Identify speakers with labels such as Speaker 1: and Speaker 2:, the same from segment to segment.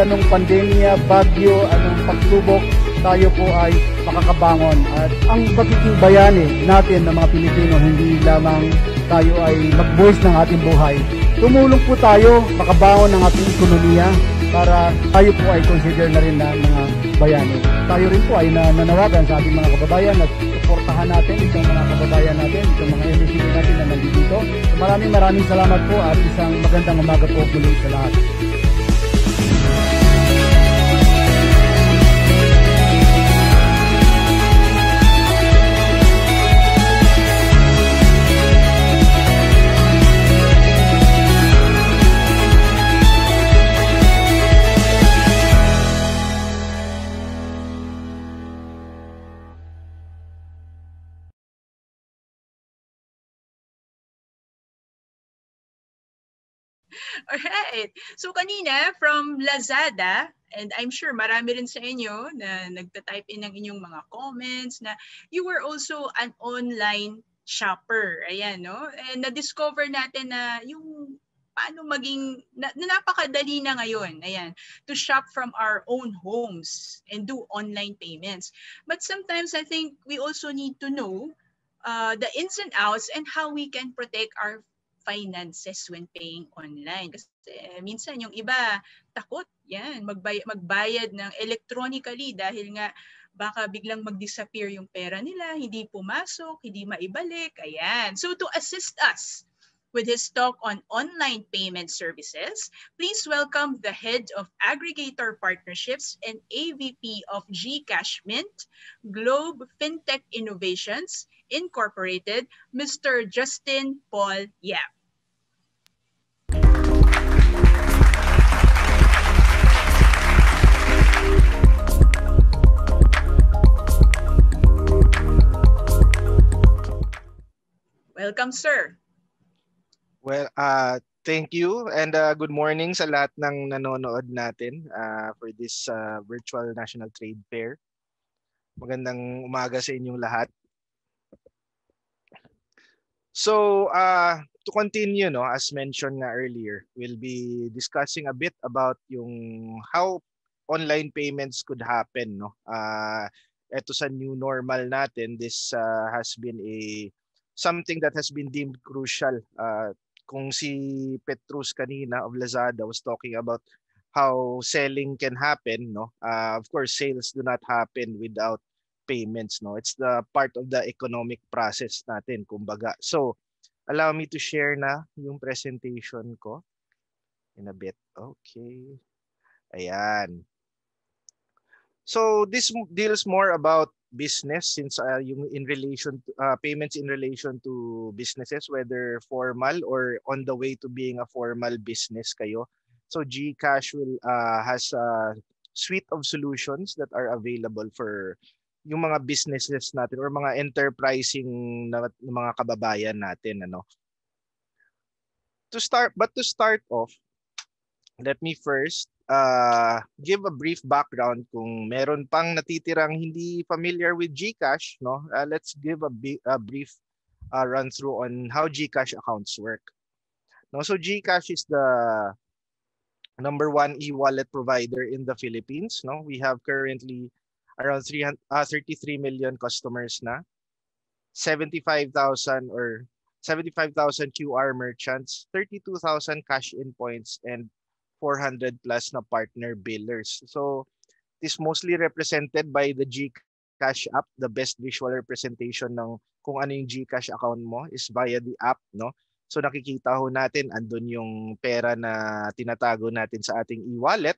Speaker 1: anong pandemya, bagyo, anong pagsubok, tayo po ay makakabangon. At ang pagiging bayani natin ng mga Pilipino, hindi lamang tayo ay mag-voice ng ating buhay. Tumulong po tayo makabangon ng ating ekonomiya para tayo po ay consider na rin na mga bayani. Tayo rin po ay nananawagan sa ating mga kababayan at suportahan natin itong mga kababayan natin, itong mga MSCD natin na nandito. Maraming maraming salamat po at isang magandang umaga po muli sa lahat.
Speaker 2: Alright. So kanina from Lazada, and I'm sure marami rin sa inyo na nagta-type in ng inyong mga comments na you were also an online shopper. Ayan, no? And na-discover natin na yung paano maging, na, na napakadali na ngayon, ayan, to shop from our own homes and do online payments. But sometimes I think we also need to know uh, the ins and outs and how we can protect our finances when paying online. Kasi minsan yung iba takot yan magbay- magbayad ng electronically dahil nga baka biglang mag-disappear yung pera nila, hindi pumasok, hindi maibalik. Ayan. So to assist us with his talk on online payment services, please welcome the head of aggregator partnerships and AVP of GCash Mint, Globe FinTech Innovations Incorporated, Mr. Justin Paul Yap. Welcome, sir.
Speaker 3: Well, uh, thank you and uh, good morning sa lahat ng nanonood natin uh, for this uh, virtual National Trade Fair. Magandang umaga sa inyong lahat. So, uh, to continue, no, as mentioned nga earlier, we'll be discussing a bit about yung how online payments could happen. No? Uh, eto sa new normal natin, this uh, has been a something that has been deemed crucial. Uh, kung si Petrus kanina of Lazada was talking about how selling can happen, no? Uh, of course, sales do not happen without payments, no? It's the part of the economic process natin, kumbaga. So, allow me to share na yung presentation ko in a bit. Okay. Ayan. So, this deals more about business since uh, yung in relation to, uh, payments in relation to businesses whether formal or on the way to being a formal business kayo so GCash will uh, has a suite of solutions that are available for yung mga businesses natin or mga enterprising na, na mga kababayan natin ano to start but to start off let me first uh, give a brief background kung meron pang natitirang hindi familiar with GCash, no? Uh, let's give a, a brief uh, run through on how GCash accounts work. No, so GCash is the number one e-wallet provider in the Philippines. No, we have currently around 300, uh, 33 million customers na, 75,000 or 75,000 QR merchants, 32,000 cash in points, and 400 plus na partner billers. So this mostly represented by the GCash app. The best visual representation ng kung ano yung GCash account mo is via the app, no? So nakikita ho natin andun yung pera na tinatago natin sa ating e-wallet,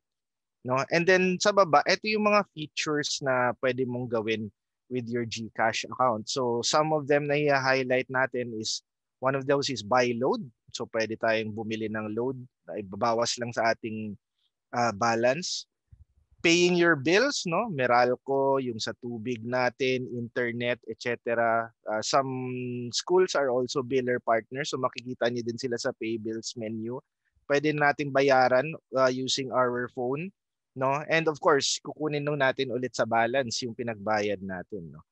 Speaker 3: no? And then sa baba, ito yung mga features na pwede mong gawin with your GCash account. So some of them na i-highlight natin is one of those is buy load. So pwede tayong bumili ng load ibabawas lang sa ating uh, balance. Paying your bills, no? Meralco, yung sa tubig natin, internet, etc. Uh, some schools are also biller partners. So makikita niyo din sila sa pay bills menu. Pwede nating bayaran uh, using our phone, no? And of course, kukunin nung natin ulit sa balance yung pinagbayad natin, no?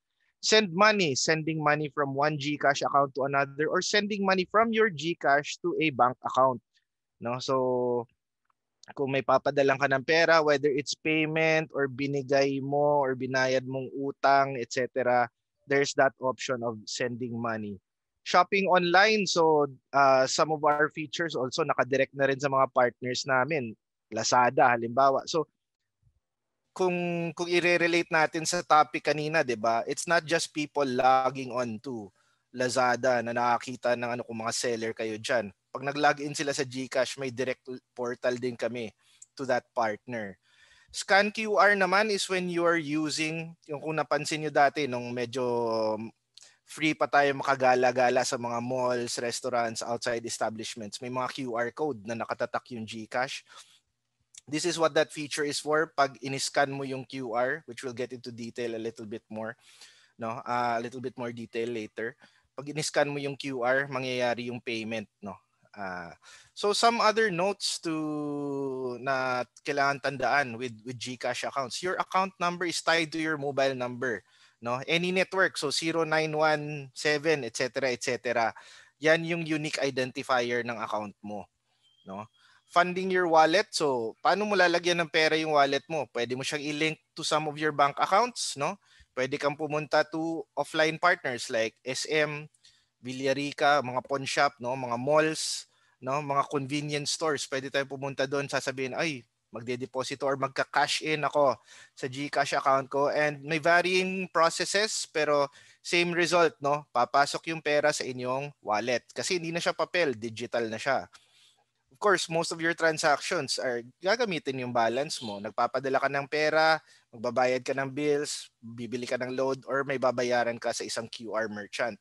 Speaker 3: send money, sending money from one GCash account to another or sending money from your GCash to a bank account. No? So kung may papadalan ka ng pera, whether it's payment or binigay mo or binayad mong utang, etc., there's that option of sending money. Shopping online, so uh, some of our features also nakadirect na rin sa mga partners namin. Lazada halimbawa. So kung kung i-relate natin sa topic kanina, 'di ba? It's not just people logging on to Lazada na nakakita ng ano kung mga seller kayo diyan pag nag-login sila sa GCash, may direct portal din kami to that partner. Scan QR naman is when you are using, yung kung napansin nyo dati, nung medyo free pa tayo makagala-gala sa mga malls, restaurants, outside establishments, may mga QR code na nakatatak yung GCash. This is what that feature is for. Pag in-scan mo yung QR, which we'll get into detail a little bit more, no, uh, a little bit more detail later. Pag in-scan mo yung QR, mangyayari yung payment, no. Uh, so some other notes to na kailangan tandaan with with GCash accounts. Your account number is tied to your mobile number, no? Any network, so 0917 etc. etc. Yan yung unique identifier ng account mo, no? Funding your wallet. So, paano mo lalagyan ng pera yung wallet mo? Pwede mo siyang i-link to some of your bank accounts, no? Pwede kang pumunta to offline partners like SM, Villarica, mga pawn shop, no, mga malls, no, mga convenience stores. Pwede tayong pumunta doon, sasabihin, ay, magde-deposit or magka-cash in ako sa GCash account ko and may varying processes pero same result no papasok yung pera sa inyong wallet kasi hindi na siya papel digital na siya course most of your transactions are gagamitin yung balance mo nagpapadala ka ng pera magbabayad ka ng bills bibili ka ng load or may babayaran ka sa isang QR merchant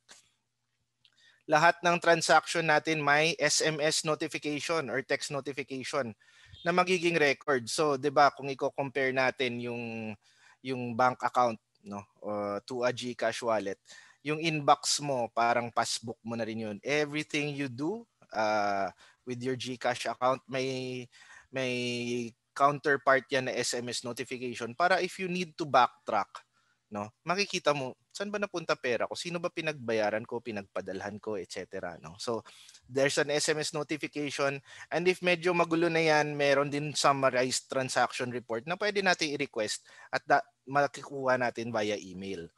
Speaker 3: lahat ng transaction natin may SMS notification or text notification na magiging record. So, 'di ba, kung i-compare natin yung yung bank account no uh, to a GCash wallet, yung inbox mo parang passbook mo na rin yun. Everything you do uh, with your GCash account may may counterpart yan na SMS notification para if you need to backtrack no makikita mo saan ba napunta pera ko? Sino ba pinagbayaran ko pinagpadalhan ko etc no? So there's an SMS notification and if medyo magulo na yan meron din summarized transaction report na pwede natin i-request at da- makikuha natin via email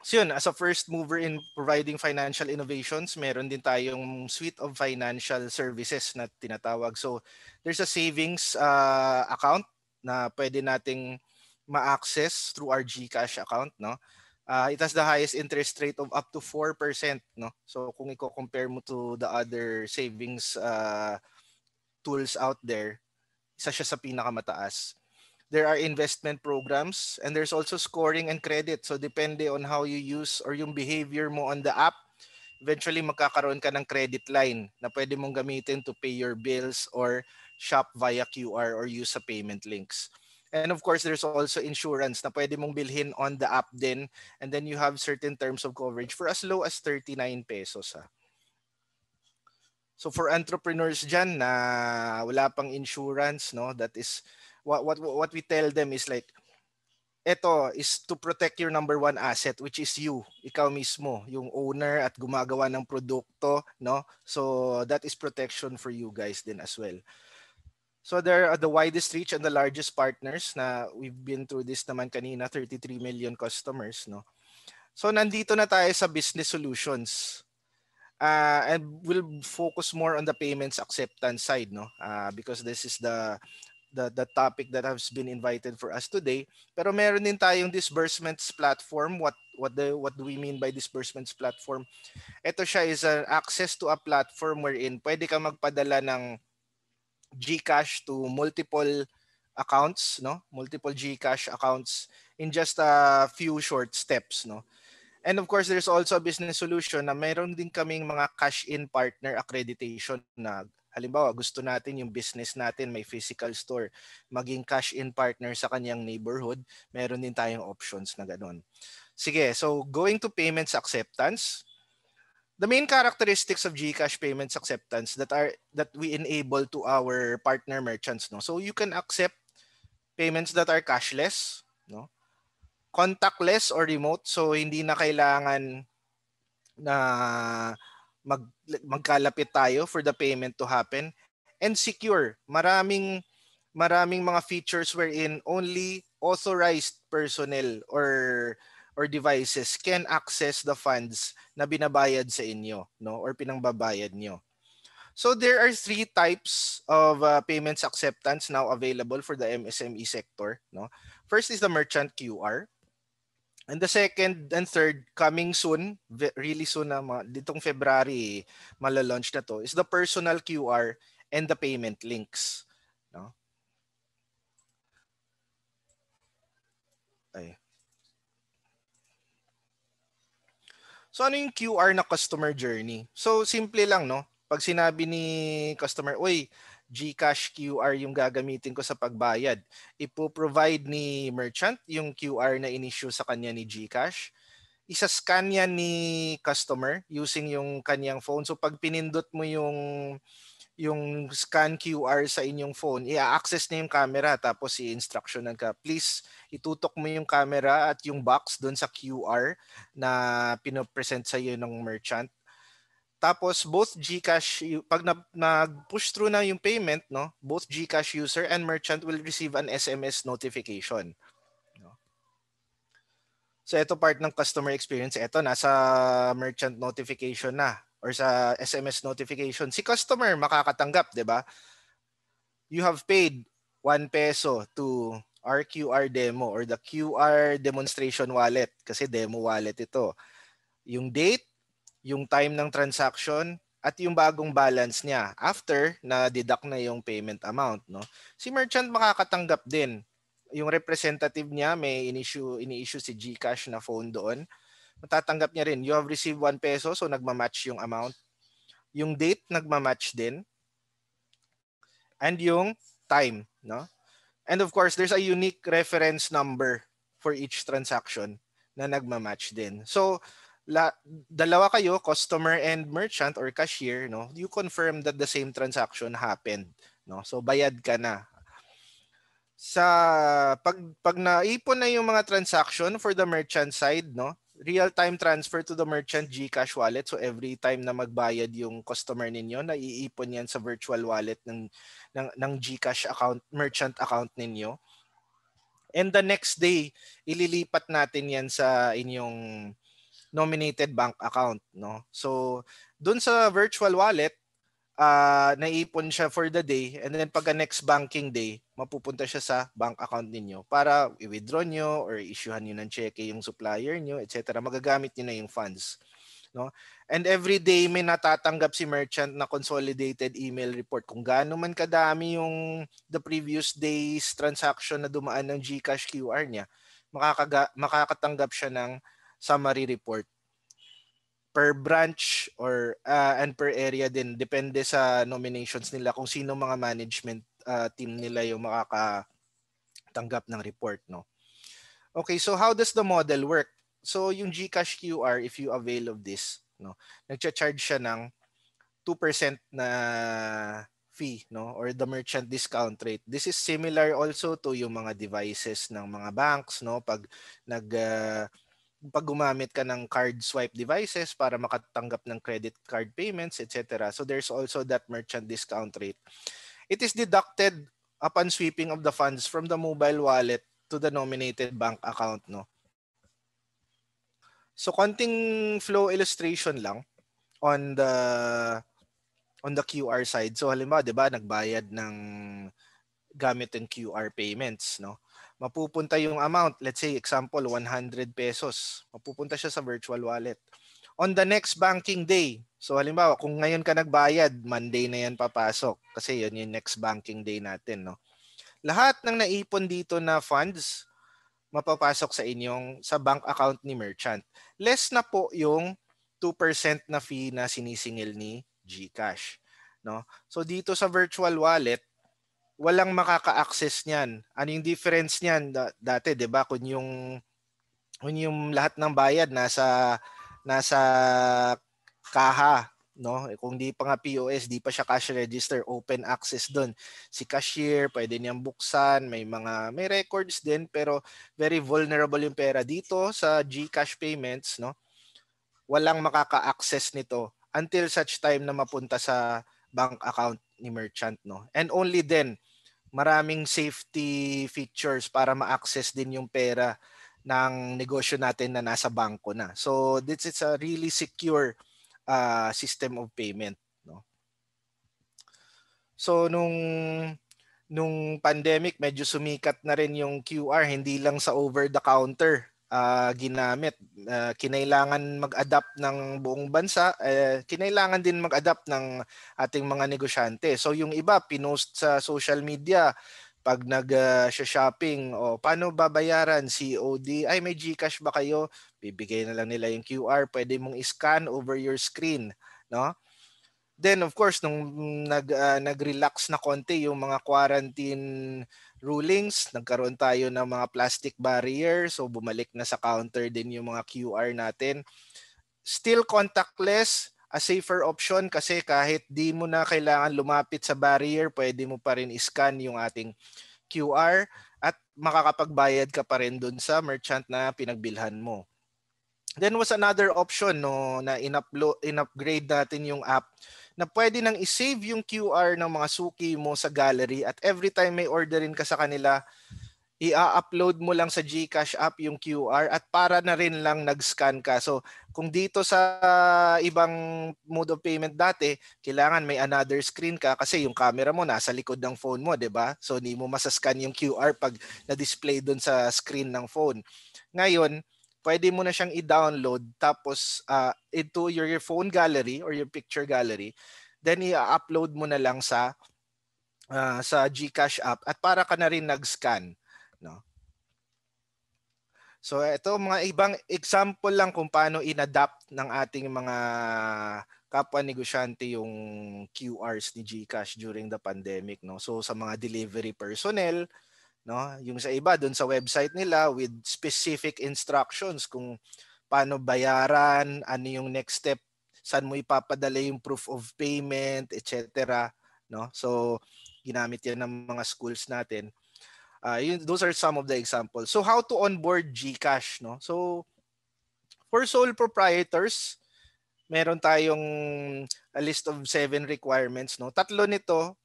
Speaker 3: So yun, as a first mover in providing financial innovations, meron din tayong suite of financial services na tinatawag. So there's a savings uh, account na pwede nating ma-access through our GCash account, no? Uh, it has the highest interest rate of up to 4%, no? So kung i-compare mo to the other savings uh, tools out there, isa siya sa pinakamataas. There are investment programs and there's also scoring and credit. So depende on how you use or yung behavior mo on the app, eventually magkakaroon ka ng credit line na pwede mong gamitin to pay your bills or shop via QR or use sa payment links. And of course, there's also insurance na pwede mong bilhin on the app din. And then you have certain terms of coverage for as low as 39 pesos. Ha. So for entrepreneurs dyan na wala pang insurance, no, that is what what what we tell them is like ito is to protect your number one asset which is you, ikaw mismo, yung owner at gumagawa ng produkto, no? So that is protection for you guys din as well. So there are the widest reach and the largest partners na we've been through this naman kanina, 33 million customers. No? So nandito na tayo sa business solutions. Uh, and we'll focus more on the payments acceptance side no uh, because this is the the the topic that has been invited for us today pero meron din tayong disbursements platform what what the what do we mean by disbursements platform ito siya is an access to a platform wherein pwede ka magpadala ng GCash to multiple accounts, no? Multiple GCash accounts in just a few short steps, no? And of course, there's also a business solution na meron din kaming mga cash-in partner accreditation na halimbawa gusto natin yung business natin may physical store maging cash-in partner sa kanyang neighborhood, meron din tayong options na ganun. Sige, so going to payments acceptance, the main characteristics of GCash payments acceptance that are that we enable to our partner merchants no? So you can accept payments that are cashless no? Contactless or remote so hindi na kailangan na mag magkalapit tayo for the payment to happen and secure. Maraming maraming mga features wherein only authorized personnel or or devices can access the funds na binabayad sa inyo no or pinangbabayad nyo. So there are three types of uh, payments acceptance now available for the MSME sector no. First is the merchant QR. And the second and third coming soon, really soon na ditong February malalaunch na to is the personal QR and the payment links, no? Ay. So ano yung QR na customer journey? So simple lang no. Pag sinabi ni customer, "Uy, GCash QR yung gagamitin ko sa pagbayad." Ipo-provide ni merchant yung QR na in-issue sa kanya ni GCash. Isa-scan yan ni customer using yung kanyang phone. So pag pinindot mo yung yung scan QR sa inyong phone, i-access na yung camera tapos i-instructionan ka. Please, itutok mo yung camera at yung box doon sa QR na pinopresent sa iyo ng merchant. Tapos both GCash pag nag-push through na yung payment, no, both GCash user and merchant will receive an SMS notification. So ito part ng customer experience. Ito nasa merchant notification na or sa SMS notification, si customer makakatanggap, 'di ba? You have paid 1 peso to our QR demo or the QR demonstration wallet kasi demo wallet ito. Yung date, yung time ng transaction at yung bagong balance niya after na deduct na yung payment amount, no? Si merchant makakatanggap din. Yung representative niya may in-issue ini-issue si GCash na phone doon matatanggap niya rin. You have received 1 peso, so nagma-match yung amount. Yung date, nagma-match din. And yung time, no? And of course, there's a unique reference number for each transaction na nagma-match din. So, la, dalawa kayo, customer and merchant or cashier, no? You confirm that the same transaction happened, no? So, bayad ka na sa pag pag naipon na yung mga transaction for the merchant side no real-time transfer to the merchant GCash wallet. So every time na magbayad yung customer ninyo, naiipon yan sa virtual wallet ng, ng, ng GCash account, merchant account ninyo. And the next day, ililipat natin yan sa inyong nominated bank account. No? So dun sa virtual wallet, uh, naipon siya for the day and then pag next banking day, mapupunta siya sa bank account ninyo para i-withdraw nyo or issuehan nyo ng cheque yung supplier nyo, etc. Magagamit nyo na yung funds. No? And every day may natatanggap si merchant na consolidated email report kung gaano man kadami yung the previous day's transaction na dumaan ng GCash QR niya, makakaga, makakatanggap siya ng summary report. Per branch or uh, and per area din depende sa nominations nila kung sino mga management uh, team nila yung makakatanggap ng report no? Okay so how does the model work? So yung GCash QR if you avail of this no nagcha-charge siya ng 2% na fee no or the merchant discount rate. This is similar also to yung mga devices ng mga banks no pag nag uh, pag gumamit ka ng card swipe devices para makatanggap ng credit card payments, etc. So there's also that merchant discount rate. It is deducted upon sweeping of the funds from the mobile wallet to the nominated bank account, no? So konting flow illustration lang on the on the QR side. So halimbawa, 'di ba, nagbayad ng gamit ng QR payments, no? Mapupunta yung amount, let's say example 100 pesos, mapupunta siya sa virtual wallet. On the next banking day, so halimbawa kung ngayon ka nagbayad, Monday na yan papasok kasi yun yung next banking day natin, no. Lahat ng naipon dito na funds mapapasok sa inyong sa bank account ni merchant. Less na po yung 2% na fee na sinisingil ni GCash, no. So dito sa virtual wallet, walang makaka-access niyan. Ano yung difference niyan dati, 'di ba? Kung yung kung yung lahat ng bayad nasa nasa kaha, no? Eh, kung di pa nga POS, di pa siya cash register, open access doon. Si cashier, pwede niyang buksan, may mga may records din pero very vulnerable yung pera dito sa GCash payments, no? Walang makaka-access nito until such time na mapunta sa bank account ni merchant no. And only then maraming safety features para ma-access din yung pera ng negosyo natin na nasa bangko na. So this is a really secure uh, system of payment. No? So nung nung pandemic medyo sumikat na rin yung QR hindi lang sa over the counter uh, ginamit. Uh, kinailangan mag-adapt ng buong bansa, uh, kinailangan din mag-adapt ng ating mga negosyante. So yung iba pinost sa social media pag nag-shopping uh, o paano babayaran COD ay may GCash ba kayo bibigay na lang nila yung QR pwede mong i-scan over your screen no then of course nung nag uh, nag-relax na konti yung mga quarantine rulings nagkaroon tayo ng mga plastic barrier so bumalik na sa counter din yung mga QR natin still contactless a safer option kasi kahit di mo na kailangan lumapit sa barrier, pwede mo pa rin i-scan yung ating QR at makakapagbayad ka pa rin dun sa merchant na pinagbilhan mo. Then was another option no na in-upload in-upgrade natin yung app na pwede nang i-save yung QR ng mga suki mo sa gallery at every time may orderin ka sa kanila, i-upload mo lang sa GCash app yung QR at para na rin lang nag-scan ka. So kung dito sa ibang mode of payment dati, kailangan may another screen ka kasi yung camera mo nasa likod ng phone mo, 'di ba? So hindi mo masascan yung QR pag na-display doon sa screen ng phone. Ngayon, pwede mo na siyang i-download tapos uh, into your, phone gallery or your picture gallery. Then i-upload mo na lang sa uh, sa GCash app at para ka na rin nag-scan no? So ito mga ibang example lang kung paano inadapt ng ating mga kapwa negosyante yung QRs ni GCash during the pandemic no. So sa mga delivery personnel no, yung sa iba doon sa website nila with specific instructions kung paano bayaran, ano yung next step, saan mo ipapadala yung proof of payment, etc. no. So ginamit 'yan ng mga schools natin. Uh, yun, those are some of the examples. So how to onboard GCash, no? So for sole proprietors, meron tayong a list of seven requirements, no? Tatlo nito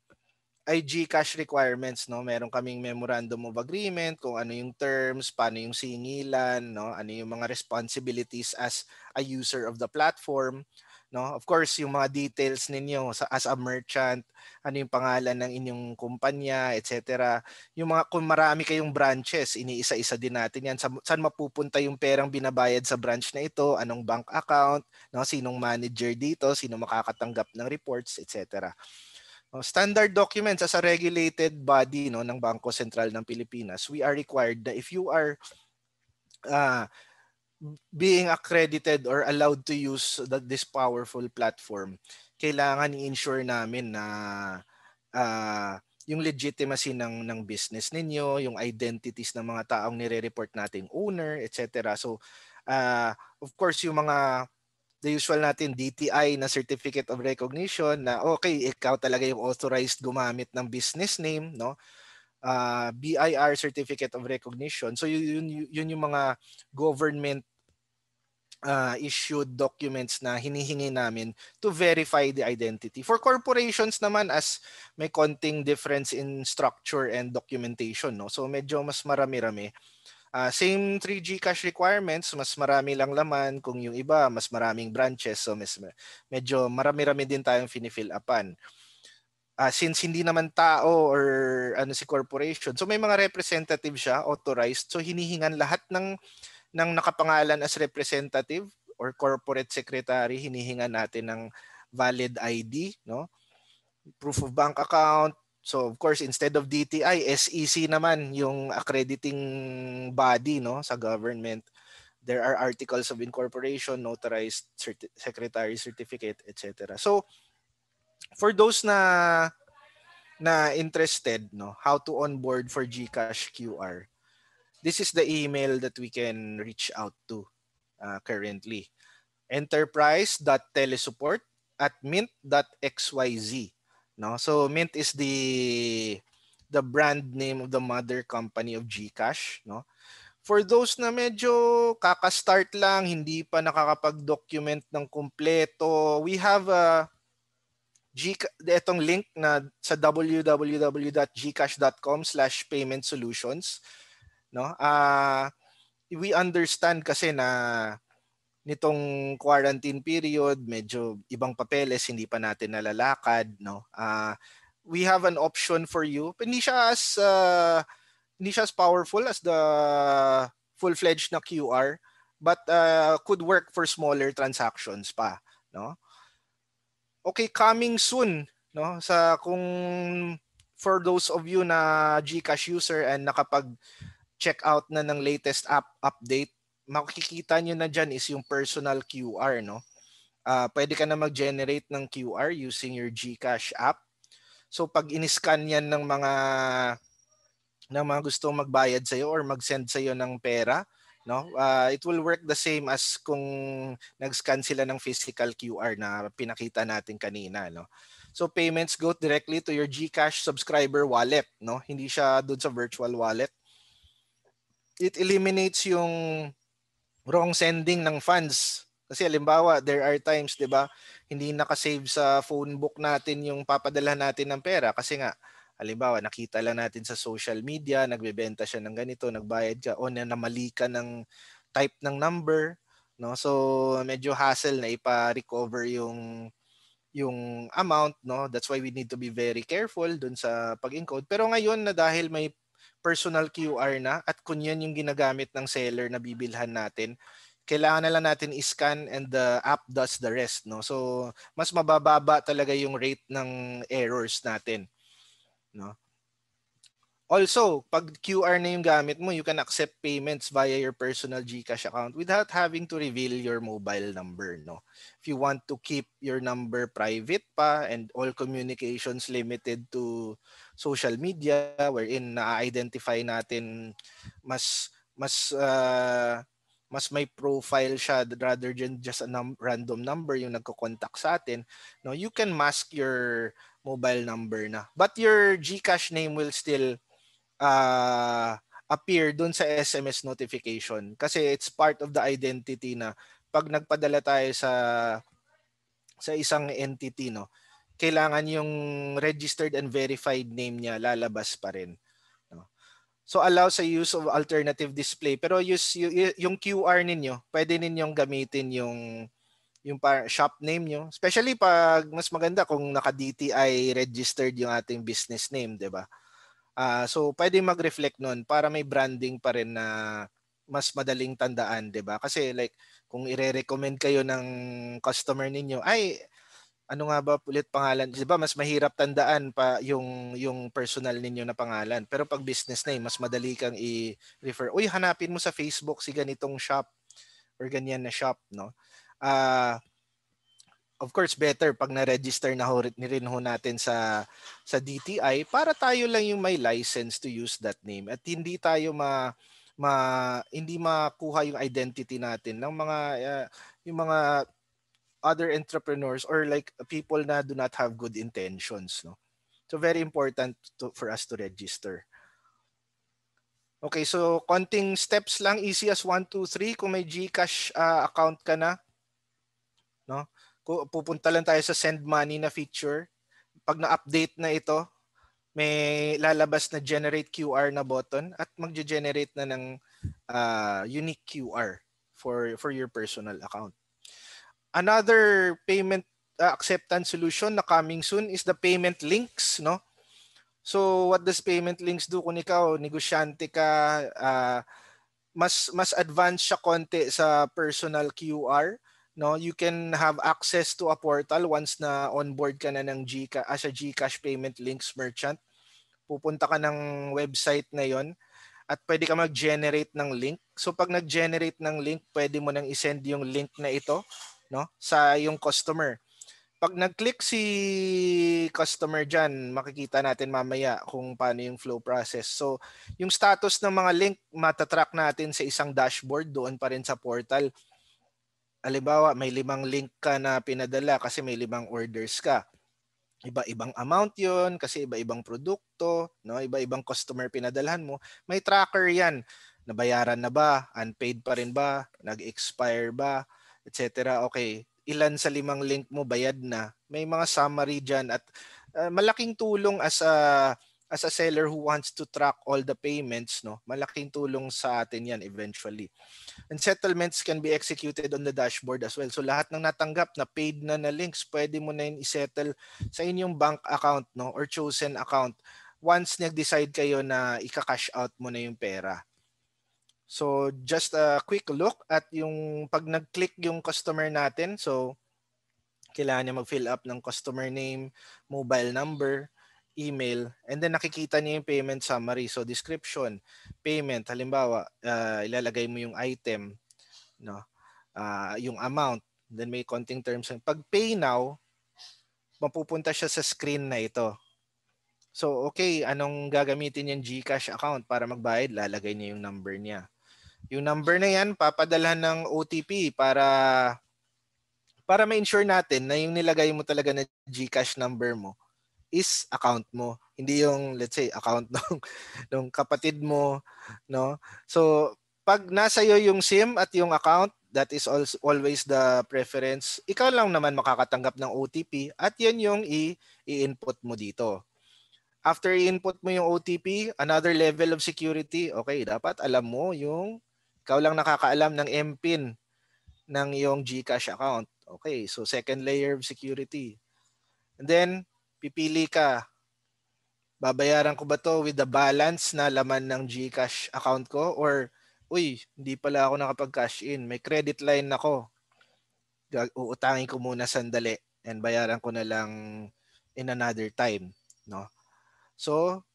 Speaker 3: ay GCash requirements, no? Meron kaming memorandum of agreement kung ano yung terms, paano yung singilan, no? Ano yung mga responsibilities as a user of the platform no? Of course yung mga details ninyo as a merchant ano yung pangalan ng inyong kumpanya etc yung mga kung marami kayong branches iniisa-isa din natin yan. Sa, saan mapupunta yung perang binabayad sa branch na ito? Anong bank account? No? Sinong manager dito? Sino makakatanggap ng reports etc standard documents as a regulated body no ng Bangko Sentral ng Pilipinas we are required that if you are uh, being accredited or allowed to use the, this powerful platform, kailangan i-ensure namin na uh, yung legitimacy ng ng business ninyo, yung identities ng mga taong nire-report nating owner, etc. So uh, of course yung mga the usual natin DTI na certificate of recognition na okay, ikaw talaga yung authorized gumamit ng business name, no? Uh, BIR certificate of recognition. So yun, yun, yun yung mga government uh, issued documents na hinihingi namin to verify the identity. For corporations naman as may konting difference in structure and documentation, no. So medyo mas marami-rami. Uh, same 3G cash requirements, mas marami lang laman kung yung iba mas maraming branches so mas medyo marami-rami din tayong fini-fill upan. Uh, since hindi naman tao or ano si corporation, so may mga representative siya authorized. So hinihingan lahat ng ng nakapangalan as representative or corporate secretary, hinihinga natin ng valid ID, no? Proof of bank account. So of course, instead of DTI, SEC naman yung accrediting body, no, sa government. There are articles of incorporation, notarized certi- secretary certificate, etc. So for those na na interested, no, how to onboard for GCash QR this is the email that we can reach out to uh, currently. Enterprise.telesupport at mint.xyz. No? So Mint is the the brand name of the mother company of GCash. No? For those na medyo kaka-start lang, hindi pa nakakapag-document ng kumpleto, we have a G itong link na sa www.gcash.com slash payment solutions. No? Uh, we understand kasi na nitong quarantine period, medyo ibang papeles, hindi pa natin nalalakad. No? Uh, we have an option for you. Hindi siya as, uh, hindi siya as powerful as the full-fledged na QR, but uh, could work for smaller transactions pa. No? okay, coming soon, no? Sa kung for those of you na GCash user and nakapag check out na ng latest app update, makikita nyo na dyan is yung personal QR, no? Uh, pwede ka na mag-generate ng QR using your GCash app. So pag in-scan yan ng mga ng mga gustong magbayad sa iyo or mag-send sa iyo ng pera, no uh, it will work the same as kung nag-scan sila ng physical QR na pinakita natin kanina no so payments go directly to your GCash subscriber wallet no hindi siya doon sa virtual wallet it eliminates yung wrong sending ng funds kasi halimbawa there are times 'di ba hindi naka-save sa phone book natin yung papadala natin ng pera kasi nga Halimbawa, nakita lang natin sa social media, nagbebenta siya ng ganito, nagbayad ka, o na namali ka ng type ng number, no? So, medyo hassle na ipa-recover yung yung amount, no? That's why we need to be very careful dun sa pag-encode. Pero ngayon na dahil may personal QR na at kung yan yung ginagamit ng seller na bibilhan natin, kailangan na lang natin i-scan and the app does the rest, no? So, mas mabababa talaga yung rate ng errors natin no? Also, pag QR na yung gamit mo, you can accept payments via your personal GCash account without having to reveal your mobile number, no? If you want to keep your number private pa and all communications limited to social media wherein na-identify natin mas mas uh, mas may profile siya rather than just a num- random number yung nagko-contact sa atin, no? You can mask your mobile number na. But your GCash name will still uh, appear dun sa SMS notification kasi it's part of the identity na pag nagpadala tayo sa sa isang entity no kailangan yung registered and verified name niya lalabas pa rin so allow sa use of alternative display pero use yung QR ninyo pwede ninyong gamitin yung yung shop name nyo. Especially pag mas maganda kung naka-DTI registered yung ating business name, 'di ba? Uh, so pwede mag-reflect noon para may branding pa rin na mas madaling tandaan, 'di ba? Kasi like kung ire-recommend kayo ng customer ninyo, ay ano nga ba ulit pangalan? 'Di ba mas mahirap tandaan pa yung yung personal ninyo na pangalan. Pero pag business name, mas madali kang i-refer. Uy, hanapin mo sa Facebook si ganitong shop or ganyan na shop, no? uh, of course better pag na-register na ho, rin ho natin sa sa DTI para tayo lang yung may license to use that name at hindi tayo ma, ma hindi makuha yung identity natin ng mga uh, yung mga other entrepreneurs or like people na do not have good intentions no so very important to, for us to register Okay, so konting steps lang, easy as 1, 2, 3. Kung may GCash uh, account ka na, no? Pupunta lang tayo sa send money na feature. Pag na-update na ito, may lalabas na generate QR na button at magge-generate na ng uh, unique QR for for your personal account. Another payment uh, acceptance solution na coming soon is the payment links, no? So what does payment links do kung ikaw negosyante ka uh, mas mas advanced siya konti sa personal QR no? You can have access to a portal once na onboard ka na ng Gcash as a Gcash payment links merchant. Pupunta ka ng website na yon at pwede ka mag-generate ng link. So pag nag-generate ng link pwede mo nang i-send yung link na ito no sa yung customer pag nag-click si customer diyan, makikita natin mamaya kung paano yung flow process. So, yung status ng mga link, matatrack natin sa isang dashboard doon pa rin sa portal halimbawa may limang link ka na pinadala kasi may limang orders ka. Iba-ibang amount 'yon kasi iba-ibang produkto, no? Iba-ibang customer pinadalhan mo. May tracker 'yan. Nabayaran na ba? Unpaid pa rin ba? Nag-expire ba? Etc. Okay. ilan sa limang link mo bayad na. May mga summary diyan at uh, malaking tulong as a as a seller who wants to track all the payments, no, malaking tulong sa atin yan eventually. And settlements can be executed on the dashboard as well. So lahat ng natanggap na paid na na links, pwede mo na isettle sa inyong bank account no, or chosen account once nag-decide kayo na ika-cash out mo na yung pera. So just a quick look at yung pag nag-click yung customer natin. So kailangan niya mag-fill up ng customer name, mobile number, email, and then nakikita niya yung payment summary. So description, payment, halimbawa, uh, ilalagay mo yung item, no? Uh, yung amount, then may konting terms. Pag pay now, mapupunta siya sa screen na ito. So, okay, anong gagamitin yung GCash account para magbayad? Lalagay niya yung number niya. Yung number na yan, papadalhan ng OTP para para ma-ensure natin na yung nilagay mo talaga na GCash number mo is account mo. Hindi yung let's say account ng ng kapatid mo, no? So pag nasa iyo yung SIM at yung account, that is always the preference. Ikaw lang naman makakatanggap ng OTP at yan yung i-input mo dito. After i-input mo yung OTP, another level of security, okay, dapat alam mo yung ikaw lang nakakaalam ng MPIN ng iyong GCash account. Okay, so second layer of security. And then, pipili ka, babayaran ko ba to with the balance na laman ng GCash account ko or uy, hindi pala ako nakapag-cash in, may credit line ako. Uutangin ko muna sandali and bayaran ko na lang in another time, no? So,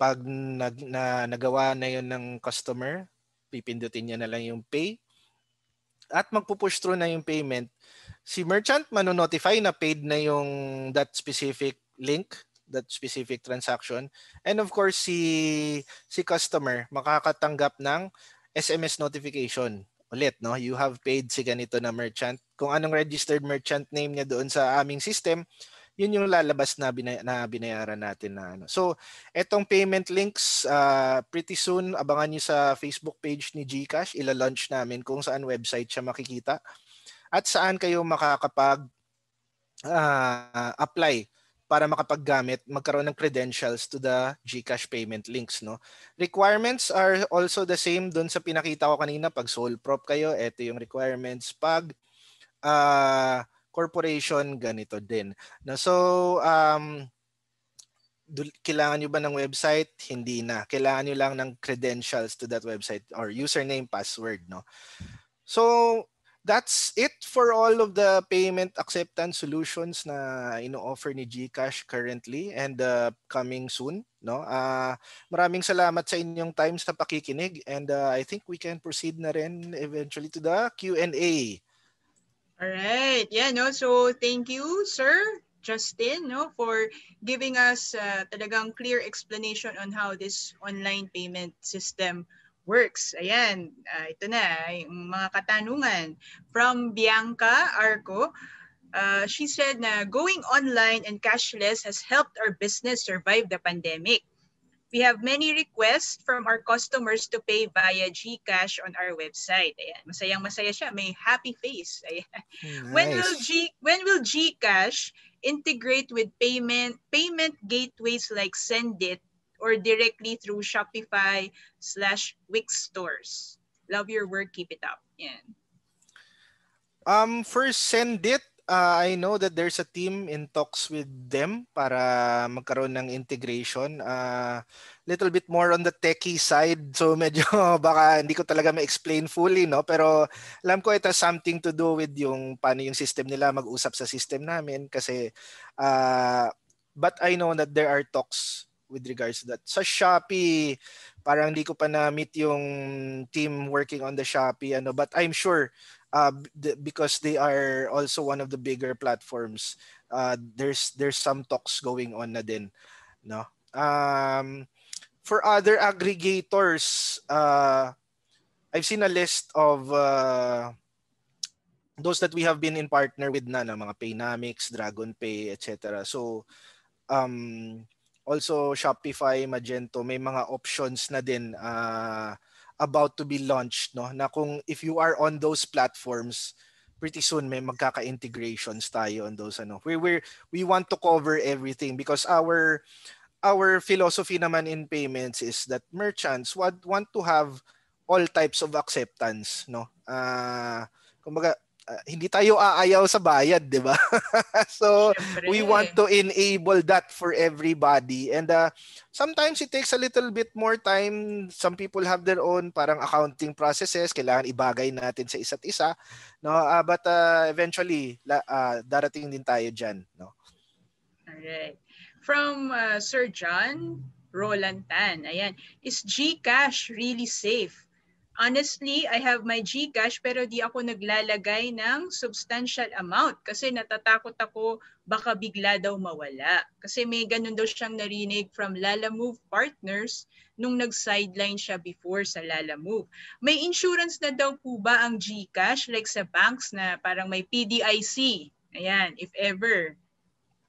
Speaker 3: pag nag, na, nagawa na 'yon ng customer, pipindutin niya na lang yung pay at magpo-push through na yung payment si merchant mano-notify na paid na yung that specific link, that specific transaction. And of course, si si customer makakatanggap ng SMS notification ulit, no? You have paid si ganito na merchant. Kung anong registered merchant name niya doon sa aming system, yun yung lalabas na, binay- na binayaran natin na ano. So, etong payment links uh, pretty soon abangan niyo sa Facebook page ni GCash, ila-launch namin kung saan website siya makikita at saan kayo makakapag uh, apply para makapaggamit, magkaroon ng credentials to the GCash payment links. No? Requirements are also the same doon sa pinakita ko kanina. Pag sole prop kayo, ito yung requirements. Pag uh, corporation, ganito din. No? So, um, kailangan nyo ba ng website? Hindi na. Kailangan nyo lang ng credentials to that website or username, password. No? So, that's it for all of the payment acceptance solutions na ino-offer ni GCash currently and uh, coming soon no uh, maraming salamat sa inyong time sa pakikinig and uh, I think we can proceed na rin eventually to the Q&A
Speaker 2: all right yeah no so thank you sir Justin no for giving us uh, talagang clear explanation on how this online payment system works. Ayan, uh, ito na, yung mga katanungan. From Bianca Arco, uh, she said na going online and cashless has helped our business survive the pandemic. We have many requests from our customers to pay via GCash on our website. Ayan, masayang masaya siya, may happy face. Ayan. Nice. When will G when will GCash integrate with payment payment gateways like Sendit or directly through Shopify slash Wix stores. Love your work. Keep it up. Yeah.
Speaker 3: Um, first, send it. Uh, I know that there's a team in talks with them para magkaroon ng integration. Uh, little bit more on the techie side. So medyo baka hindi ko talaga ma-explain fully, no? Pero alam ko ito something to do with yung paano yung system nila mag-usap sa system namin kasi uh, but I know that there are talks with regards to that. Sa Shopee, parang hindi ko pa na-meet yung team working on the Shopee ano but I'm sure uh, because they are also one of the bigger platforms. Uh, there's there's some talks going on na din no? Um for other aggregators uh I've seen a list of uh, those that we have been in partner with na, na mga Paynamics, DragonPay, etc. So um also Shopify, Magento, may mga options na din uh, about to be launched no na kung if you are on those platforms pretty soon may magkaka-integrations tayo on those ano. We we we want to cover everything because our our philosophy naman in payments is that merchants want want to have all types of acceptance, no? Uh, kumbaga uh, hindi tayo aayaw sa bayad, 'di ba? so Siyempre. we want to enable that for everybody and uh, sometimes it takes a little bit more time. Some people have their own parang accounting processes, kailangan ibagay natin sa isa't isa, no? Uh, but uh, eventually uh, darating din tayo diyan, no?
Speaker 2: Alright. From uh, Sir John Roland Tan, ayan, is GCash really safe? Honestly, I have my GCash pero di ako naglalagay ng substantial amount kasi natatakot ako baka bigla daw mawala. Kasi may ganun daw siyang narinig from Lala Move partners nung nag-sideline siya before sa Lala Move. May insurance na daw po ba ang GCash like sa banks na parang may PDIC? Ayan, if ever.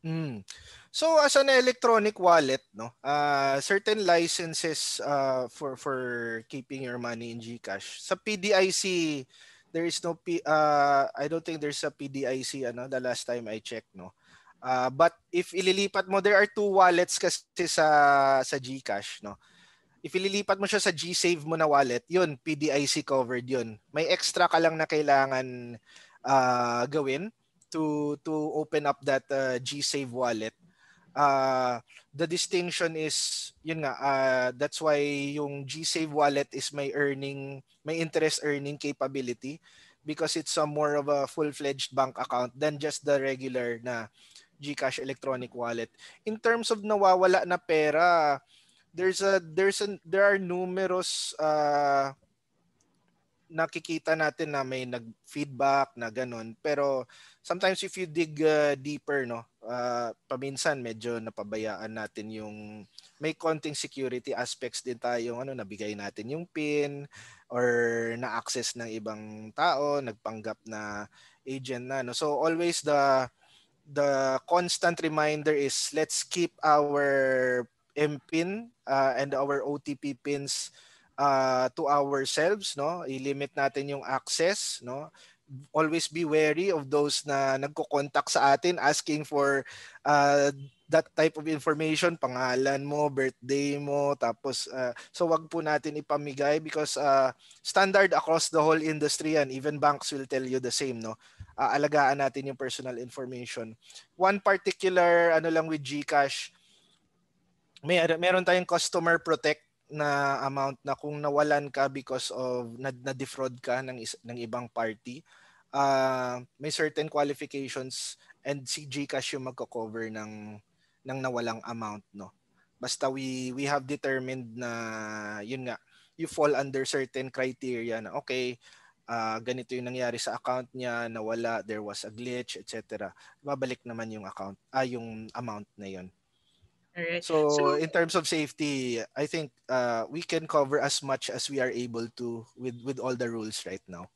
Speaker 3: Mm. So as an electronic wallet, no, uh, certain licenses uh, for for keeping your money in GCash. Sa PDIC, there is no P, uh, I don't think there's a PDIC ano the last time I checked, no. Uh, but if ililipat mo, there are two wallets kasi sa sa GCash, no. If ililipat mo siya sa GSave mo na wallet, yun, PDIC covered yun. May extra ka lang na kailangan uh, gawin to to open up that uh, GSave wallet uh, the distinction is yun nga uh, that's why yung GSave wallet is may earning may interest earning capability because it's a more of a full-fledged bank account than just the regular na GCash electronic wallet. In terms of nawawala na pera, there's a there's a there are numerous uh, nakikita natin na may nag-feedback na ganun. Pero sometimes if you dig uh, deeper, no, uh, paminsan medyo napabayaan natin yung may konting security aspects din tayo ano nabigay natin yung pin or na-access ng ibang tao, nagpanggap na agent na no. So always the the constant reminder is let's keep our MPIN uh, and our OTP pins uh, to ourselves no i-limit natin yung access no always be wary of those na nagko-contact sa atin asking for uh, that type of information, pangalan mo, birthday mo, tapos uh, so wag po natin ipamigay because uh, standard across the whole industry and even banks will tell you the same, no. Uh, alagaan natin yung personal information. One particular ano lang with GCash, may meron tayong customer protect na amount na kung nawalan ka because of na, na defraud ka ng is, ng ibang party uh, may certain qualifications and si GCash yung magko-cover ng ng nawalang amount no? Basta we we have determined na yun nga you fall under certain criteria na okay uh, ganito yung nangyari sa account niya nawala there was a glitch etc babalik naman yung account ah yung amount na yun
Speaker 2: Alright.
Speaker 3: So, so in terms of safety, I think uh, we can cover as much as we are able to with with all the rules right now.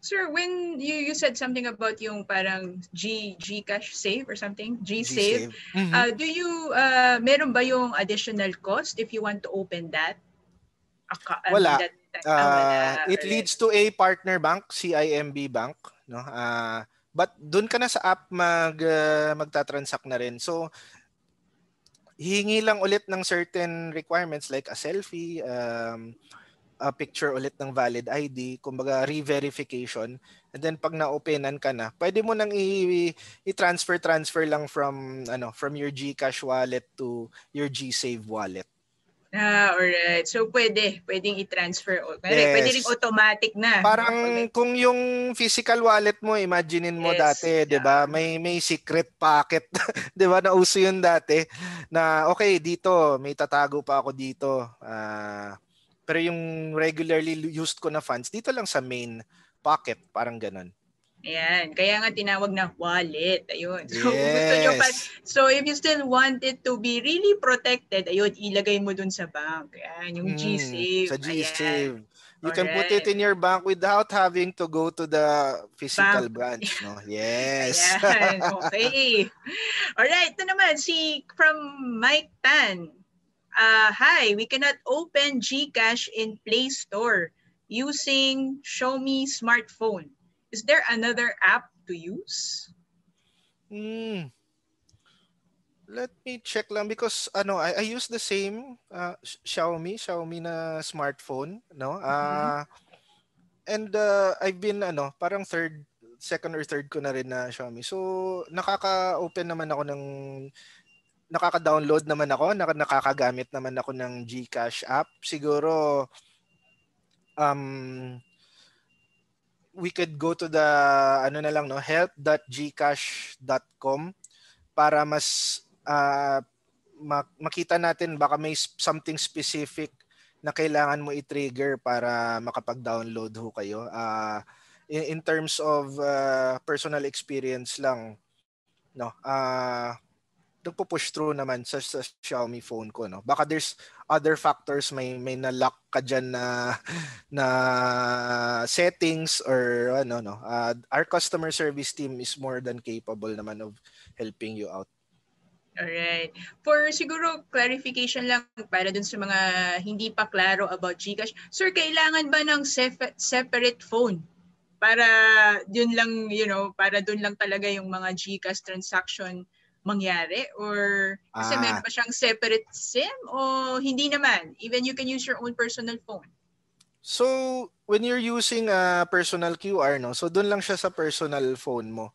Speaker 2: Sir, when you, you said something about yung parang G Gcash save or something, G save, mm-hmm. uh, do you uh, meron ba yung additional cost if you want to open that?
Speaker 3: Aka, wala. That, uh, ah, wala. It leads to a partner bank, CIMB Bank, no? Uh, but doon ka na sa app mag uh, magta-transact na rin. So hihingi lang ulit ng certain requirements like a selfie, um, a picture ulit ng valid ID, kumbaga re-verification. And then pag na-openan ka na, pwede mo nang i-transfer transfer lang from ano, from your GCash wallet to your GSave wallet.
Speaker 2: Ah, alright. So pwede, pwedeng i-transfer. Yes. Pwede ring automatic na.
Speaker 3: Parang kung yung physical wallet mo, imaginein mo yes. dati, yeah. 'di ba? May may secret pocket, 'di ba? Nauso 'yun dati na okay, dito may tatago pa ako dito. Uh, pero yung regularly used ko na funds dito lang sa main pocket, parang ganun.
Speaker 2: Ayan. Kaya nga tinawag na wallet. Ayun. So, yes. gusto nyo pa, so if you still want it to be really protected, ayun, ilagay mo dun sa bank. Ayan, yung mm, G-Save.
Speaker 3: Sa G-Save. You Alright. can put it in your bank without having to go to the physical bank. branch. No? Yes.
Speaker 2: Ayan. Okay. Alright. Ito naman, si from Mike Tan. Uh, hi, we cannot open GCash in Play Store using Xiaomi smartphone Is there another app to use?
Speaker 3: Hmm. Let me check lang because ano I, I use the same uh, Xiaomi Xiaomi na smartphone no uh, mm-hmm. and uh, I've been ano parang third second or third ko na rin na Xiaomi so nakaka-open naman ako ng nakaka-download naman ako nakakagamit naman ako ng GCash app siguro um we could go to the ano na lang no help.gcash.com para mas uh, makita natin baka may something specific na kailangan mo i-trigger para makapag-download ho kayo. Uh, in, in terms of uh, personal experience lang, no, uh, nagpo-push through naman sa, sa Xiaomi phone ko. No? Baka there's other factors, may, may na-lock ka dyan na, na settings or ano, no. Uh, our customer service team is more than capable naman of helping you out.
Speaker 2: Alright. For siguro clarification lang para dun sa mga hindi pa klaro about GCash. Sir, kailangan ba ng separate phone? Para yun lang, you know, para dun lang talaga yung mga GCash transaction mangyari? Or kasi ah. meron pa siyang separate SIM o hindi naman? Even you can use your own personal phone.
Speaker 3: So, when you're using a personal QR, no? So, dun lang siya sa personal phone mo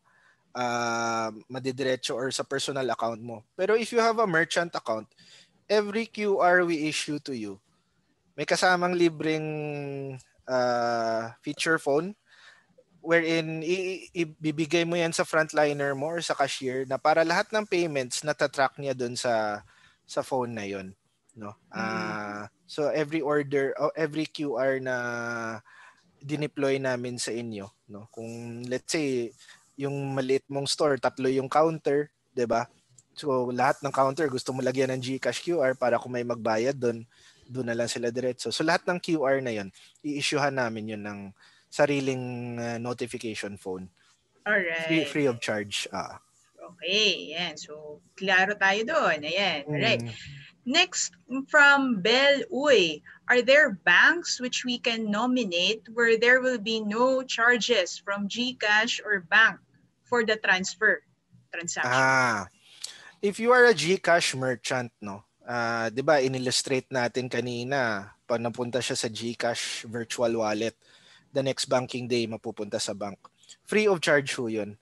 Speaker 3: uh, madidiretso or sa personal account mo. Pero if you have a merchant account, every QR we issue to you, may kasamang libreng uh, feature phone wherein ibibigay mo yan sa frontliner mo or sa cashier na para lahat ng payments natatrack niya doon sa sa phone na yon no mm-hmm. uh, so every order oh, every QR na dineploy namin sa inyo no kung let's say yung maliit mong store, tatlo yung counter, 'di ba? So lahat ng counter gusto mo lagyan ng GCash QR para kung may magbayad doon, doon na lang sila diretso. So lahat ng QR na 'yon, i-issuehan namin 'yon ng sariling uh, notification phone.
Speaker 2: All right.
Speaker 3: Free, free of charge. Ah.
Speaker 2: Okay, yan. So, klaro tayo doon. Ayan. All right. Mm. Next, from Bell Uy, are there banks which we can nominate where there will be no charges from GCash or bank for the transfer transaction?
Speaker 3: Ah, if you are a GCash merchant, no, uh, di ba in-illustrate natin kanina, pag napunta siya sa GCash virtual wallet, the next banking day mapupunta sa bank. Free of charge ho yun.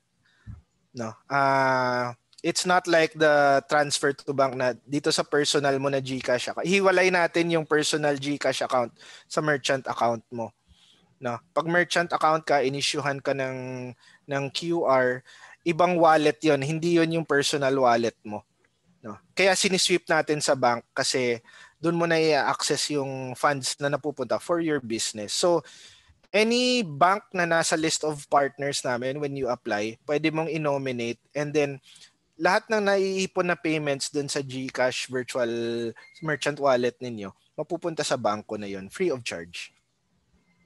Speaker 3: No. Uh, it's not like the transfer to bank na dito sa personal mo na GCash account. Hiwalay natin yung personal GCash account sa merchant account mo. No? Pag merchant account ka, inisyuhan ka ng ng QR, ibang wallet 'yon, hindi 'yon yung personal wallet mo. No? Kaya sinisweep natin sa bank kasi doon mo na i-access yung funds na napupunta for your business. So any bank na nasa list of partners namin when you apply, pwede mong i-nominate and then lahat ng naiipon na payments dun sa GCash virtual merchant wallet ninyo, mapupunta sa bangko na yon free of charge.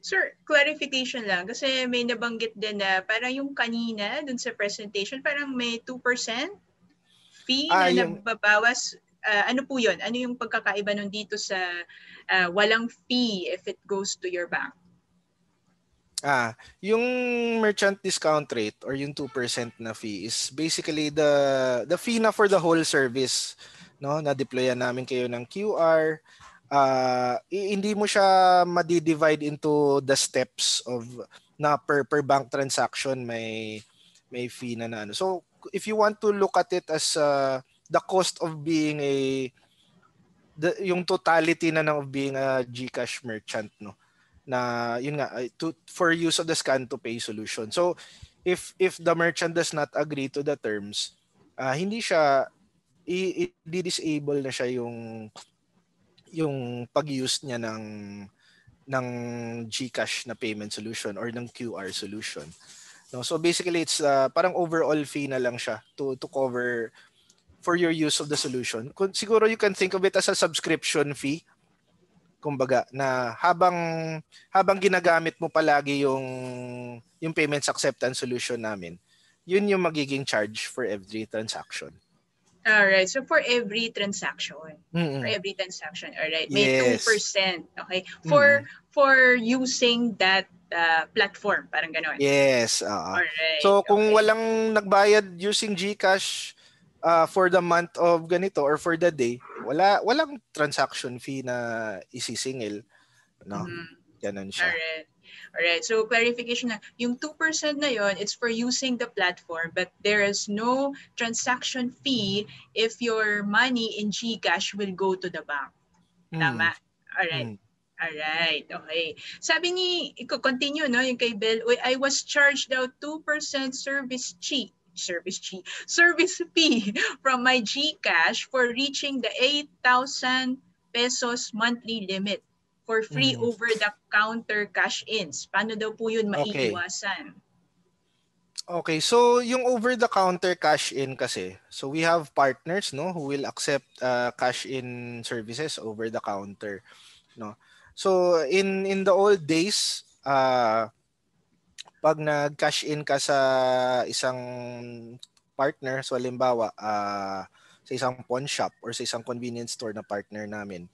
Speaker 2: Sir, clarification lang kasi may nabanggit din na parang yung kanina dun sa presentation parang may 2% fee ah, na yung... nababawas. Uh, ano po yun? Ano yung pagkakaiba nun dito sa uh, walang fee if it goes to your bank?
Speaker 3: Ah, yung merchant discount rate or yung 2% na fee is basically the the fee na for the whole service, no? Na-deployan namin kayo ng QR. Uh, hindi mo siya madi-divide into the steps of na per per bank transaction may may fee na, na ano. So if you want to look at it as uh, the cost of being a the, yung totality na ng being a GCash merchant, no na yun nga to, for use of the scan to pay solution. So if if the merchant does not agree to the terms, uh, hindi siya i-disable na siya yung yung pag-use niya ng ng GCash na payment solution or ng QR solution. No, so basically it's uh, parang overall fee na lang siya to to cover for your use of the solution. Siguro you can think of it as a subscription fee kumbaga na habang habang ginagamit mo palagi yung yung payments acceptance solution namin yun yung magiging charge for every transaction
Speaker 2: All right. So for every transaction,
Speaker 3: Mm-mm.
Speaker 2: for every transaction, all right, may
Speaker 3: Yes.
Speaker 2: 2%, okay? For for using that uh, platform, parang ganon.
Speaker 3: Yes. oo.
Speaker 2: Alright.
Speaker 3: So kung
Speaker 2: okay.
Speaker 3: walang nagbayad using GCash uh, for the month of ganito or for the day, wala walang transaction fee na isisingil, no?
Speaker 2: Mhm.
Speaker 3: Ganun siya.
Speaker 2: Alright. Alright. So clarification na, yung 2% na yon, it's for using the platform, but there is no transaction fee if your money in GCash will go to the bank.
Speaker 3: Mm.
Speaker 2: Tama? Alright.
Speaker 3: Mm.
Speaker 2: Alright, okay. Sabi ni, iko continue no, yung kay Bell, "Uy, I was charged daw 2% service fee, service fee, service fee from my GCash for reaching the 8,000 pesos monthly limit for free
Speaker 3: Mhm.
Speaker 2: over-the-counter cash-ins. Paano daw po yun
Speaker 3: Okay.
Speaker 2: maiiwasan?
Speaker 3: Okay, so yung over-the-counter cash-in kasi, so we have partners no who will accept uh, cash-in services over the counter, no. So in in the old days, uh, pag nag-cash in ka sa isang partner, so halimbawa uh, sa isang pawn shop or sa isang convenience store na partner namin,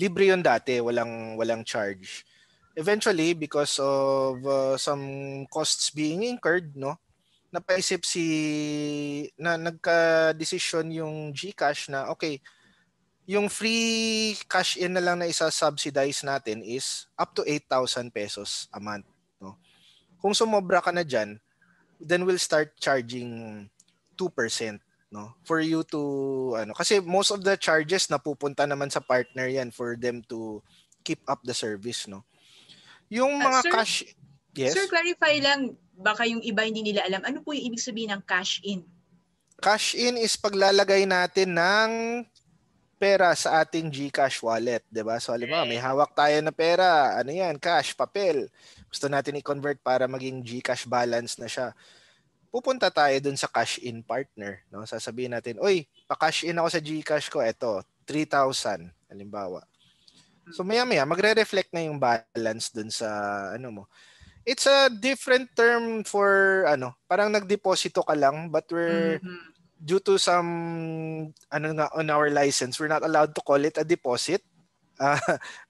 Speaker 3: libre yun dati, walang walang charge. Eventually because of uh, some costs being incurred no napaisip si na nagka-decision yung GCash na okay yung free cash in na lang na isa-subsidize natin is up to 8,000 pesos a month kung sumobra ka na diyan then we'll start charging 2% no for you to ano kasi most of the charges napupunta naman sa partner yan for them to keep up the service no yung
Speaker 2: Ah,
Speaker 3: mga
Speaker 2: sir-
Speaker 3: cash yes
Speaker 2: Sir, clarify lang, baka yung iba hindi nila alam, ano po yung ibig sabihin ng cash-in?
Speaker 3: cash in is paglalagay natin ng pera sa ating GCash wallet, 'di ba? So halimbawa, may hawak tayo na pera, ano 'yan, cash, papel. Gusto natin i-convert para maging GCash balance na siya. Pupunta tayo dun sa cash in partner, no? Sasabihin natin, "Oy, pa-cash in ako sa GCash ko, eto, 3,000." Halimbawa. So maya-maya magre-reflect na yung balance dun sa ano mo. It's a different term for ano, parang nagdeposito ka lang but we're
Speaker 2: Mhm.
Speaker 3: due to some ano nga on our license we're not allowed to call it a deposit uh,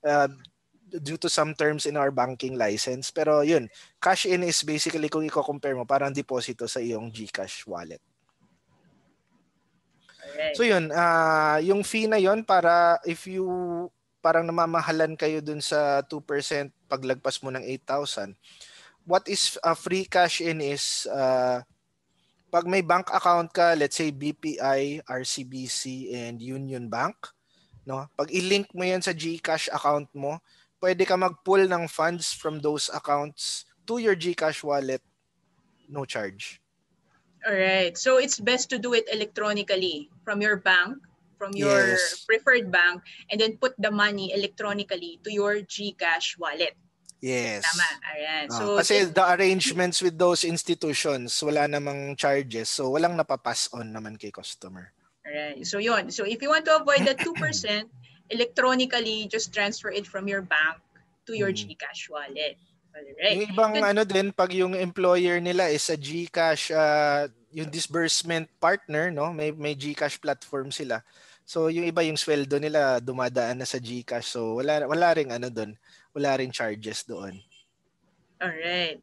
Speaker 3: uh, due to some terms in our banking license pero yun cash in is basically kung i-compare mo parang deposito sa iyong GCash wallet
Speaker 2: Alright.
Speaker 3: so yun ah yung fee na yun para if you parang namamahalan kayo dun sa 2% paglagpas mo ng 8,000 what is a free cash in is uh, pag may bank account ka, let's say BPI, RCBC, and Union Bank, no? Pag i-link mo 'yan sa GCash account mo, pwede ka mag-pull ng funds from those accounts to your GCash wallet, no charge.
Speaker 2: Alright. So it's best to do it electronically from your bank, from your
Speaker 3: Yes.
Speaker 2: preferred bank, and then put the money electronically to your GCash wallet.
Speaker 3: Yes.
Speaker 2: Tama. Ayan.
Speaker 3: Ah,
Speaker 2: So
Speaker 3: kasi
Speaker 2: it-
Speaker 3: the arrangements with those institutions, wala namang charges. So walang napapass on naman kay customer.
Speaker 2: Alright. So yun. So if you want to avoid that 2%, electronically just transfer it from your bank to your
Speaker 3: Mm.
Speaker 2: GCash wallet. Alright.
Speaker 3: Yung ibang
Speaker 2: Good.
Speaker 3: ano din pag yung employer nila is a GCash uh, yung disbursement partner no may may GCash platform sila. So yung iba yung sweldo nila dumadaan na sa GCash. So wala wala ring ano doon. Wala ring charges doon.
Speaker 2: Alright.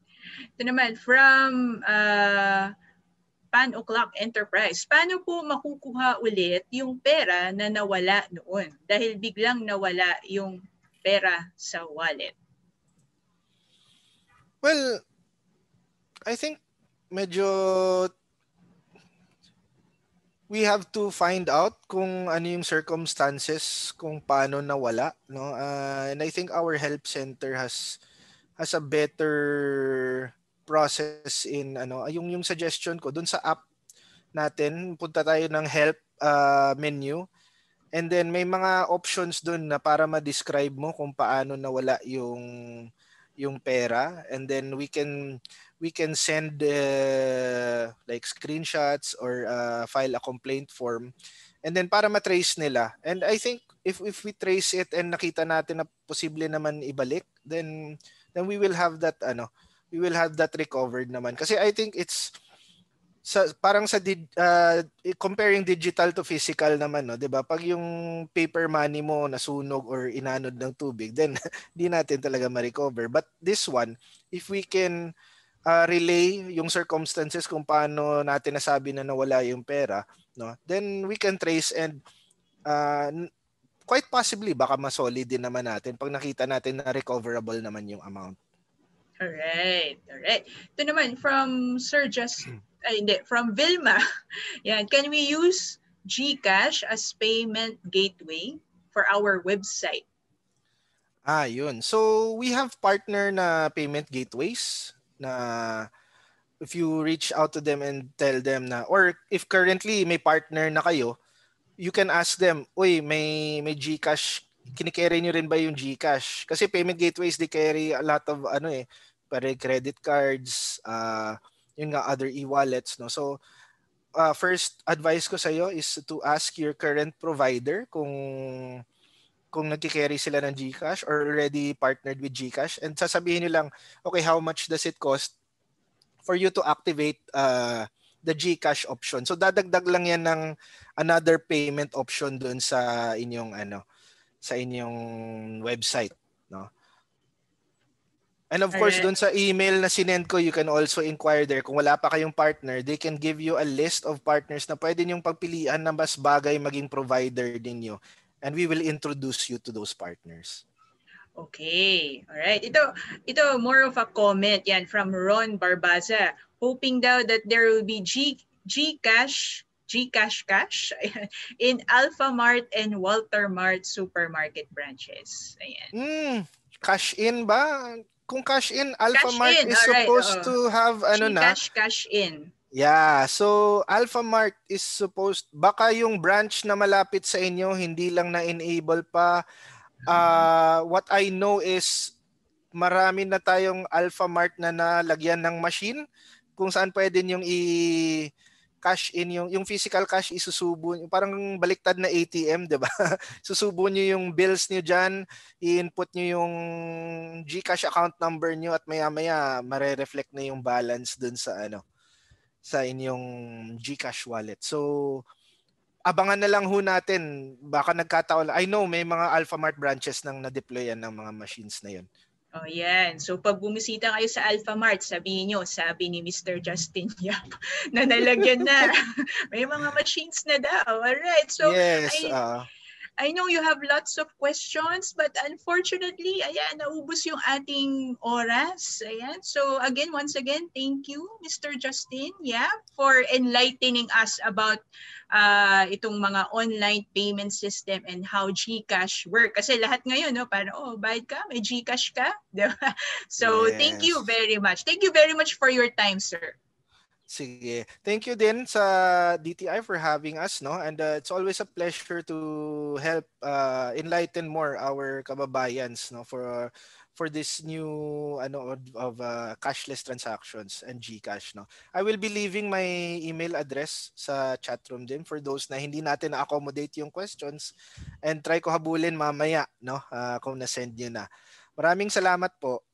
Speaker 2: Ito naman, from uh, Pan O'Clock Enterprise, paano po makukuha ulit yung pera na nawala noon? Dahil biglang nawala yung pera sa wallet.
Speaker 3: Well, I think medyo we have to find out kung ano yung circumstances kung paano nawala no Uh, and I think our help center has has a better process in ano yung yung suggestion ko dun sa app natin punta tayo ng help uh, menu. And then may mga options dun na para ma-describe mo kung paano nawala yung yung pera. And then we can we can send uh, like screenshots or uh, file a complaint form. And then para matrace nila. And I think if if we trace it and nakita natin na posible naman ibalik then then we will have that ano we will have that recovered naman. Kasi I think it's sa parang sa uh, comparing digital to physical naman no? 'di ba pag yung paper money mo nasunog or inanod ng tubig then di natin talaga ma-recover. But this one if we can uh, relay yung circumstances kung paano natin nasabi na nawala yung pera no? Then we can trace and uh, quite possibly baka ma-solid din naman natin pag nakita natin na recoverable naman yung amount
Speaker 2: Alright, alright. Ito naman from Sir Just ay hindi, from Vilma. Yan, can we use GCash as payment gateway for our website?
Speaker 3: Ah, yun. So, we have partner na payment gateways na if you reach out to them and tell them na or if currently may partner na kayo, you can ask them, "Uy, may may GCash, kini-carry niyo rin ba yung GCash?" Kasi payment gateways they carry a lot of ano eh, pare credit cards, uh yun nga other e-wallets no? So uh, first advice ko sa iyo is to ask your current provider kung kung nagki-carry sila ng GCash or already partnered with GCash. And sasabihin niyo lang okay how much does it cost for you to activate uh, the GCash option? So dadagdag lang yan ng another payment option doon sa inyong ano sa inyong website no And of course, doon sa email na sinend ko, you can also inquire there. Kung wala pa kayong partner, they can give you a list of partners na pwede niyong pagpilian na mas bagay maging provider ninyo. And we will introduce you to those partners.
Speaker 2: Okay. All right. Ito, ito more of a comment yan from Ron Barbaza. Hoping daw that there will be G, Gcash Gcash Cash in Alpha Mart and Walter Mart supermarket branches. Ayan.
Speaker 3: Mm, cash in ba? kung cash in, Alpha cash Mart in. is All supposed right, to have ano na.
Speaker 2: Cash cash in.
Speaker 3: Yeah, so Alpha Mart is supposed baka yung branch na malapit sa inyo hindi lang na enable pa. Uh, what I know is marami na tayong Alpha Mart na nalagyan ng machine kung saan pwede yung i cash in yung yung physical cash isusubo yung parang baliktad na ATM 'di ba? Susubo niyo yung bills niyo diyan i-input niyo yung GCash account number niyo at maya-maya mare-reflect na yung balance dun sa ano sa inyong GCash wallet. So abangan na lang ho natin. Baka nagkataon I know may mga Alphamart branches nang na-deployan ng mga machines na yon
Speaker 2: Oh, yan. So pag bumisita kayo sa Alpha Mart, sabihin nyo, sabi ni Mr. Justin Yap, na nalagyan na. May mga machines na daw. Alright. So,
Speaker 3: yes, I, uh,
Speaker 2: I know you have lots of questions, but unfortunately, ayan, naubos yung ating oras. Ayan. So again, once again, thank you, Mr. Justin, yeah, for enlightening us about uh, itong mga online payment system and how GCash work. Kasi lahat ngayon, no, parang, oh, bayad ka, may GCash ka. So yes. thank you very much. Thank you very much for your time, sir.
Speaker 3: Sige. Thank you din sa DTI for having us, no? And uh, it's always a pleasure to help uh, enlighten more our kababayans, no, for uh, for this new ano of, uh, cashless transactions and GCash, no. I will be leaving my email address sa chat room din for those na hindi natin na-accommodate yung questions and try ko habulin mamaya, no, uh, kung na-send niyo na. Maraming salamat po.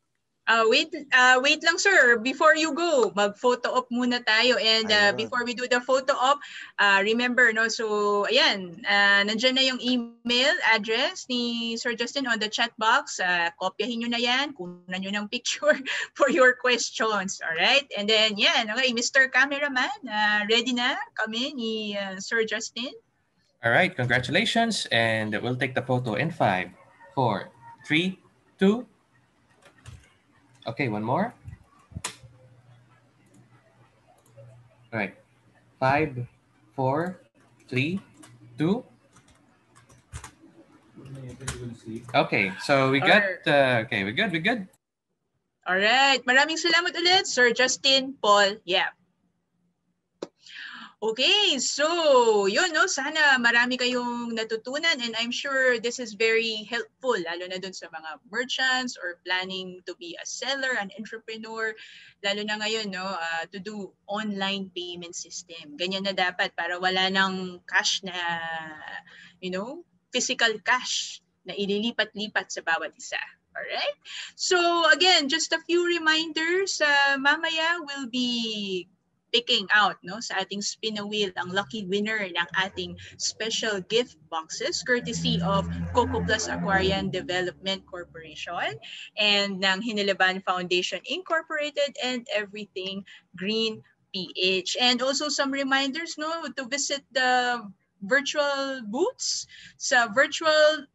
Speaker 2: Uh, wait, uh, wait lang sir. Before you go, mag-photo op muna tayo. And uh, before we do the photo op, uh, remember, no, so ayan, uh, nandyan na yung email address ni Sir Justin on the chat box. Uh, kopyahin nyo na yan, kunan nyo ng picture for your questions. Alright? And then, yan, okay, Mr. Cameraman, uh, ready na kami ni uh, Sir Justin?
Speaker 4: All right, congratulations. And we'll take the photo in five, four, three, two, Okay, one more. All right. Five, four, three, two. Okay, so we got, uh, okay, we're good, we're good.
Speaker 2: All right. Maraming salamat ulit, Sir Justin Paul Yap. Okay, so yun no, sana marami kayong natutunan and I'm sure this is very helpful lalo na dun sa mga merchants or planning to be a seller, an entrepreneur, lalo na ngayon no, uh, to do online payment system. Ganyan na dapat para wala nang cash na you know, physical cash na ililipat-lipat sa bawat isa. Alright? So again, just a few reminders. Uh, mamaya will be picking out no sa ating spin a wheel ang lucky winner ng ating special gift boxes courtesy of Coco Plus Aquarian Development Corporation and ng Hinilaban Foundation Incorporated and Everything Green PH. And also some reminders no to visit the virtual booths sa virtual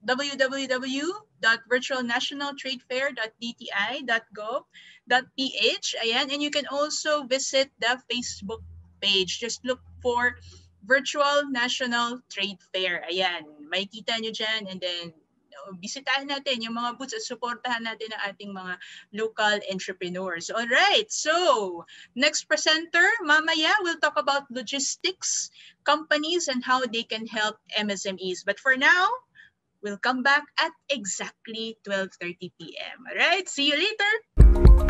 Speaker 2: www.virtualnationaltradefair.dti.gov.ph. Ayan, and you can also visit the Facebook page. Just look for Virtual National Trade Fair. Ayan, may kita nyo dyan and then bisitahin natin yung mga booths at suportahan natin ang ating mga local entrepreneurs. All right. So, next presenter, mamaya we'll talk about logistics companies and how they can help MSMEs. But for now, we'll come back at exactly 12:30 p.m. All right. See you later.